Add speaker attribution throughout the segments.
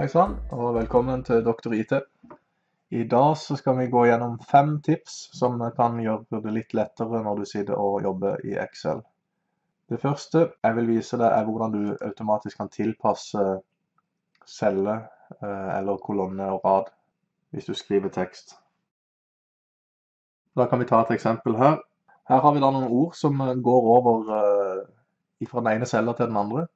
Speaker 1: Hei sann, og velkommen til Doktor IT. I dag så skal vi gå gjennom fem tips som kan gjøre det litt lettere når du sitter og jobber i Excel. Det første jeg vil vise deg er hvordan du automatisk kan tilpasse celle eh, eller kolonne og rad hvis du skriver tekst. Da kan vi ta et eksempel her. Her har vi da noen ord som går over eh, fra den ene cella til den andre.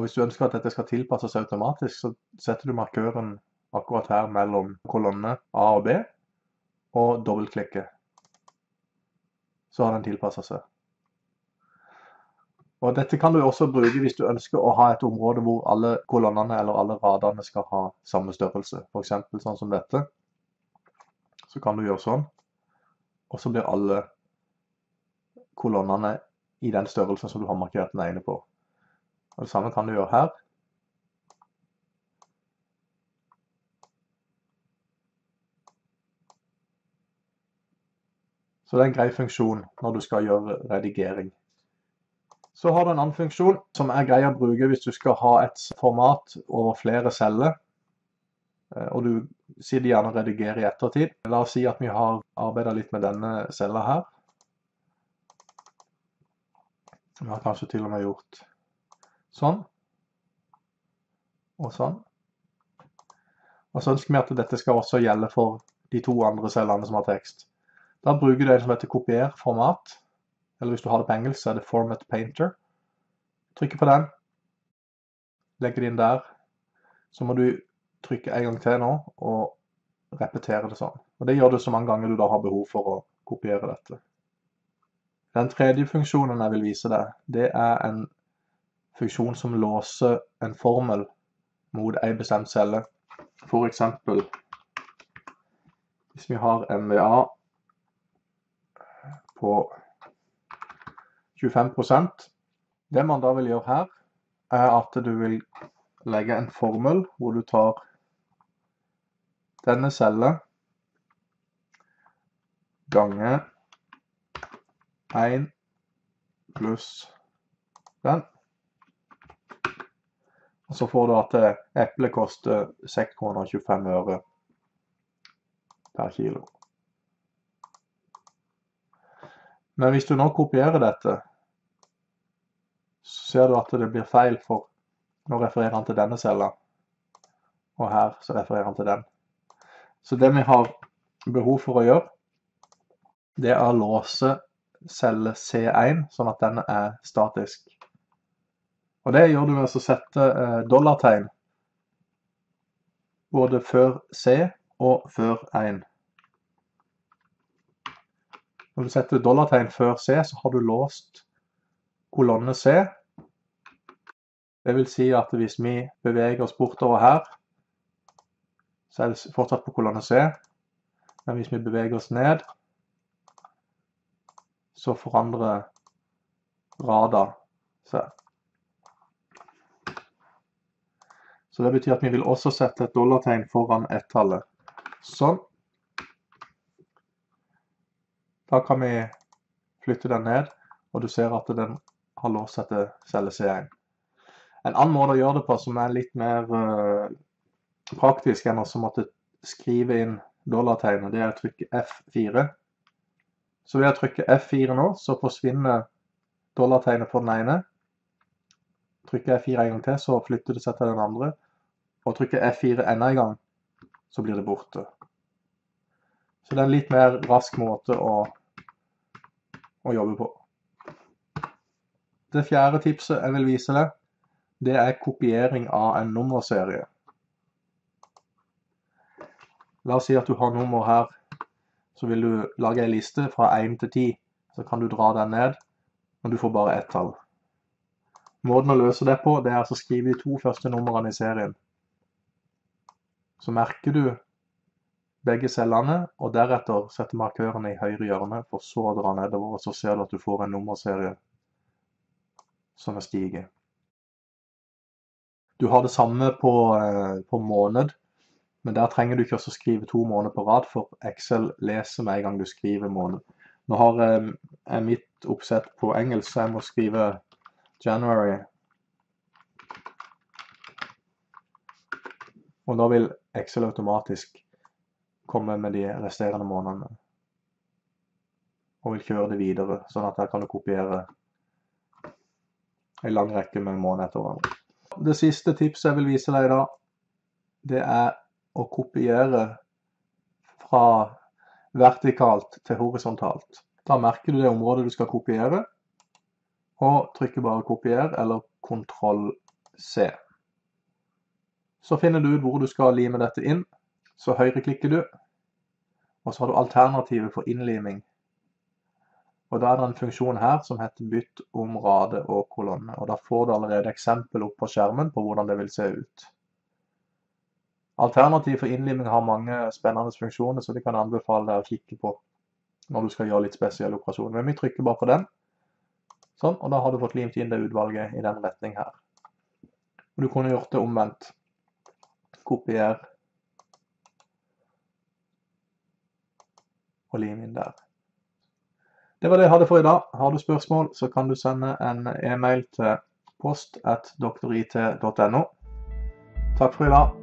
Speaker 1: Og hvis du ønsker at dette skal tilpasses automatisk, så setter du markøren akkurat her mellom kolonnene A og B, og dobbeltklikker. Så har den tilpasset seg. Og Dette kan du også bruke hvis du ønsker å ha et område hvor alle kolonnene eller alle radene skal ha samme størrelse. F.eks. sånn som dette. Så kan du gjøre sånn. Og så blir alle kolonnene i den størrelsen som du har markert den ene på. Og Det samme kan du gjøre her. Så det er en grei funksjon når du skal gjøre redigering. Så har du en annen funksjon som er grei å bruke hvis du skal ha et format over flere celler. Eh, og du sier gjerne gjerne redigerer i ettertid. La oss si at vi har arbeidet litt med denne cella her. Vi har kanskje til og med gjort Sånn. Og sånn. Og så ønsker vi at dette skal også gjelde for de to andre cellene som har tekst. Da bruker du en som heter kopier format. Eller hvis du har det på engelsk, så er det format painter. Trykker på den. Legger det inn der. Så må du trykke en gang til nå og repetere det sånn. Og Det gjør du så mange ganger du da har behov for å kopiere dette. Den tredje funksjonen jeg vil vise deg, det er en funksjon som låser en formel mot en bestemt celle. For eksempel hvis vi har MVA på 25% Det man da vil gjøre her, er at du vil legge en formel hvor du tar denne celle ganger 1 pluss den. Og så får du at eh, eplet koster 6 kroner og 25 øre per kilo. Men hvis du nå kopierer dette, så ser du at det blir feil, for nå refererer han til denne cella. Og her så refererer han til den. Så det vi har behov for å gjøre, det er å låse celle C1, sånn at den er statisk. Og det gjør du ved å sette eh, dollartegn både før C og før 1. Når du setter dollartegn før C, så har du låst kolonne C. Det vil si at hvis vi beveger oss bortover her, så er det fortsatt på kolonne C. Men hvis vi beveger oss ned, så forandrer radar seg. Så det betyr at vi vil også sette et dollartegn foran ett-tallet. Sånn. Da kan vi flytte den ned, og du ser at den har låst til celle C1. En annen måte å gjøre det på som er litt mer uh, praktisk enn å måtte skrive inn dollartegnet, det er å trykke F4. Så ved å trykke F4 nå, så forsvinner dollartegnet på den ene. Trykker F4 en gang til, så flytter det seg til den andre og trykker F4 enda en gang, så blir det borte. Så det er en litt mer rask måte å, å jobbe på. Det fjerde tipset jeg vil vise deg, det er kopiering av en nummerserie. La oss si at du har nummer her, så vil du lage en liste fra 1 til 10. Så kan du dra den ned, men du får bare ett tall. Måten å løse det på, det er altså å skrive de to første numrene i serien. Så merker du begge cellene, og deretter setter markørene i høyre hjørne, for så å dra nedover, og så ser du at du får en nummerserie som er stiger. Du har det samme på, eh, på måned, men der trenger du ikke også skrive to måneder på rad, for Excel leser med en gang du skriver måned. Nå har jeg eh, mitt oppsett på engelsk, så jeg må skrive January Og da vil Excel automatisk komme med de resterende månedene. Og vil kjøre det videre, sånn at her kan du kopiere en lang rekke med måneder etter hverandre. Det siste tipset jeg vil vise deg da, det er å kopiere fra vertikalt til horisontalt. Da merker du det området du skal kopiere, og trykker bare 'kopier' eller 'kontroll C'. Så finner du ut hvor du skal lime dette inn. Så høyreklikker du, og så har du alternativet for innliming. Og Da er det en funksjon her som heter 'bytt om rade og kolonne'. og Da får du allerede eksempel opp på skjermen på hvordan det vil se ut. Alternativ for innliming har mange spennende funksjoner, så det kan jeg anbefale deg å kikke på når du skal gjøre litt spesielle operasjoner. Men vi trykker bare på den, sånn, og da har du fått limt inn det utvalget i den retning her. Og Du kunne gjort det omvendt. Kopier og lim inn der. Det var det jeg hadde for i dag. Har du spørsmål, så kan du sende en e-mail til post at doktorit.no. Takk for i dag.